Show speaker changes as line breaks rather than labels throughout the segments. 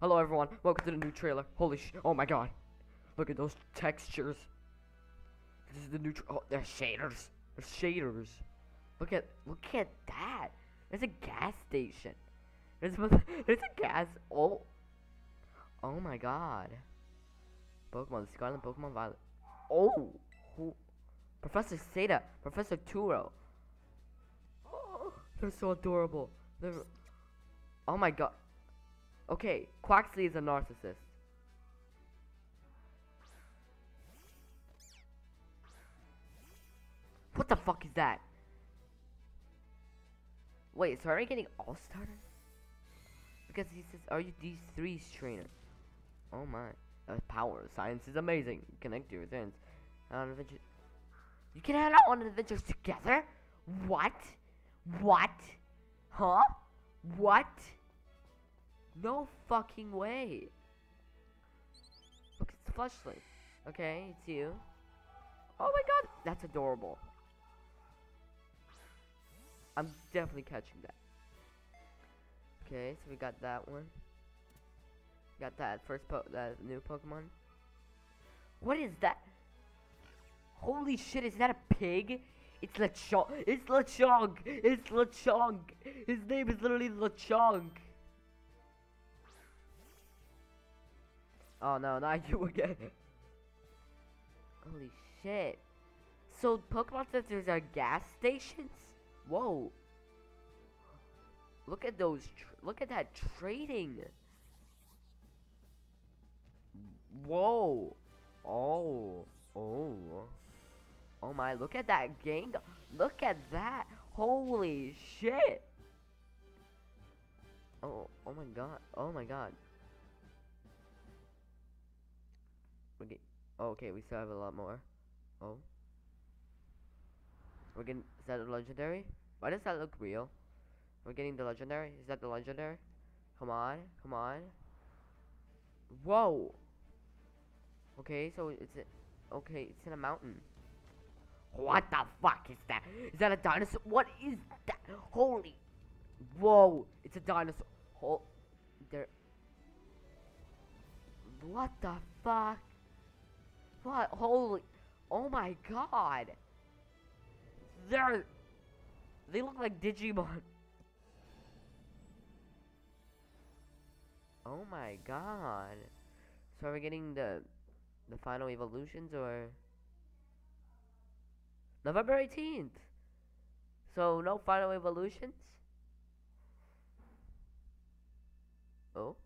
Hello everyone, welcome to the new trailer. Holy sh- oh my god. Look at those textures. This is the new oh, they're shaders. They're shaders. Look at, look at that. There's a gas station. There's, a- there's a gas, oh. Oh my god. Pokemon Scarlet, Pokemon Violet. Oh, who? Professor Sada, Professor Turo. Oh, they're so adorable. They're. Oh my god. Okay, Quaxly is a narcissist. What the fuck is that? Wait, so are we getting all starters? Because he says, are you these three trainer? Oh my. Uh, power. Science is amazing. Connect your friends. On adventure. You can head out on adventures together? What? What? Huh? What? No fucking way. Look, it's Fleshly. Okay, it's you. Oh my god, that's adorable. I'm definitely catching that. Okay, so we got that one. Got that first po that new Pokemon. What is that? Holy shit, is that a pig? It's Lechonk. It's Lechonk. It's Lechonk. His name is literally Lechonk. Oh no, not you again. Holy shit. So Pokemon centers are gas stations? Whoa. Look at those. Look at that trading. Whoa. Oh. Oh. Oh my, look at that gang. Look at that. Holy shit. Oh, oh my god. Oh my god. Okay. Okay, we still have a lot more. Oh. We're getting, is that a legendary? Why does that look real? We're getting the legendary? Is that the legendary? Come on, come on. Whoa. Okay, so it's a, okay, it's in a mountain. What the fuck is that? Is that a dinosaur? What is that? Holy. Whoa, it's a dinosaur. Hol there. What the fuck? What? Holy. Oh my god. They're. They look like Digimon. Oh my god. So are we getting the the final evolutions or November 18th. So no final evolutions? Oh.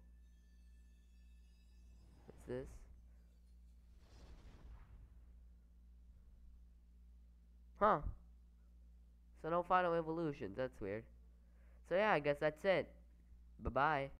What's this? Huh. So no final evolutions, that's weird. So yeah, I guess that's it. Bye-bye.